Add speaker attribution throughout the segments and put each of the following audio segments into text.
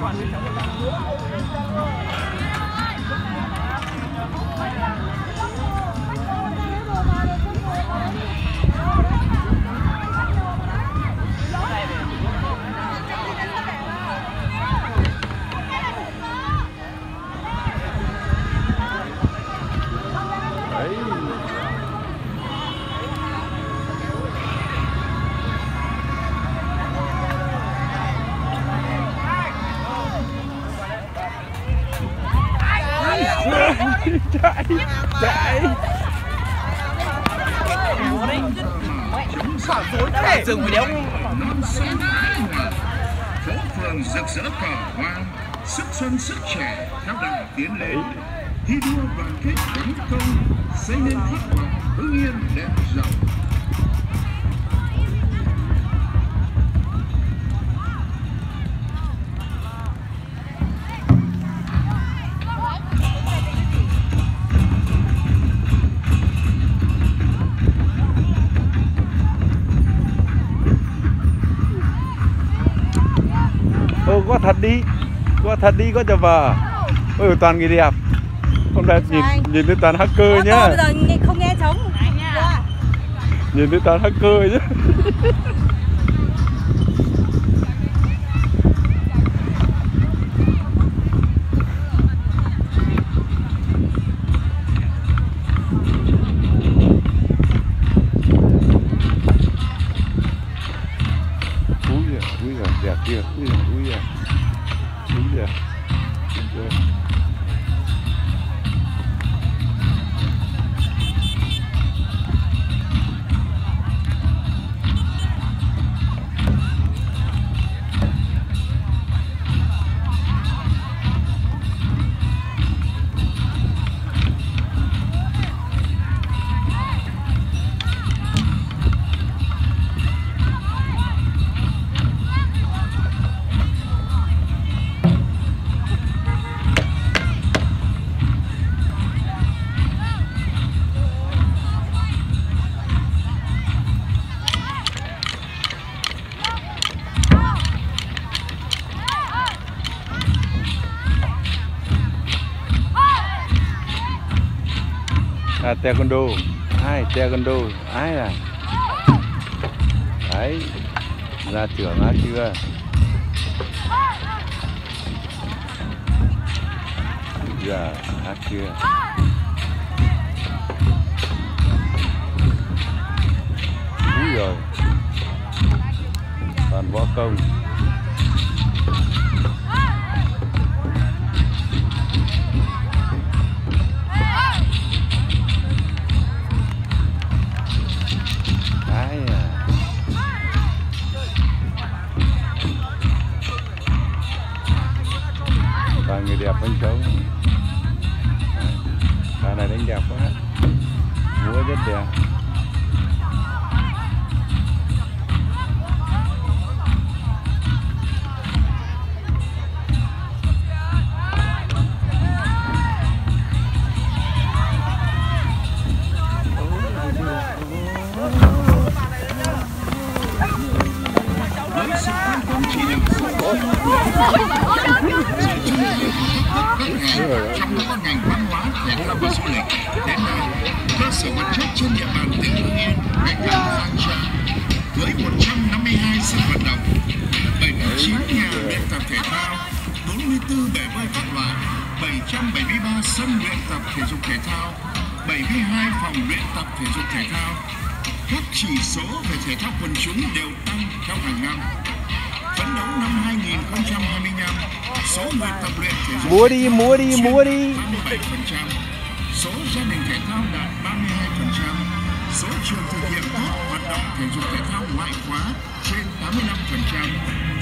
Speaker 1: còn cái cháu đấy chạy
Speaker 2: dừng phải đéo
Speaker 3: phố phường rực rỡ cờ hoa sức xuân sức trẻ theo đà tiến lên thi đua đoàn kết đánh công xây nên khát vọng hưng yên đẹp giàu
Speaker 1: có thật đi. Có thật đi có chà vờ ôi toàn người đẹp. Hôm nay nhìn nhìn thấy toàn hacker nhá.
Speaker 4: bây giờ nghe- không nghe trống. Dạ.
Speaker 1: nhìn thấy toàn hacker nhá úi giời, đẹp kia, úi à taekwondo. Ai taekwondo. Ai là, đấy ra trưởng á chưa giờ á chưa? Úi rồi. Toàn võ công. Đẹp hơn trống Bà này đánh đẹp quá. Múa rất đẹp.
Speaker 3: Trong đó có ngành văn hóa thể thao và du lịch đến nay, cơ sở vật chất trên địa bàn tỉnh hưng yên ngày càng khang trang với 152 sân vận động 79 nhà luyện tập thể thao 44 bể bơi các loại 773 sân luyện tập thể dục thể thao 72 phòng luyện tập thể dục thể thao. Các chỉ số về thể thao quần chúng đều tăng theo hàng năm. Phấn đấu năm 2025 số người tập luyện thể dục
Speaker 1: Múa đi, múa đi, múa đi
Speaker 3: 37%, số gia đình thể thao đạt 32%, số trường thực hiện tốt hoạt động thể dục thể thao ngoại khóa trên 85%,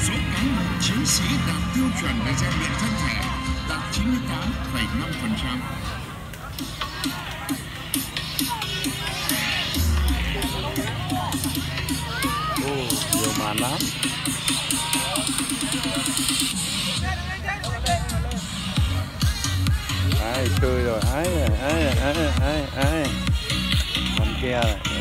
Speaker 3: số cán bộ chiến sĩ đạt tiêu chuẩn về rèn luyện thân thể đạt 98,5%.
Speaker 1: Ô, nhiều màn lắm ai chơi rồi. Ấy rồi ấy rồi ấy rồi ai kia này. rồi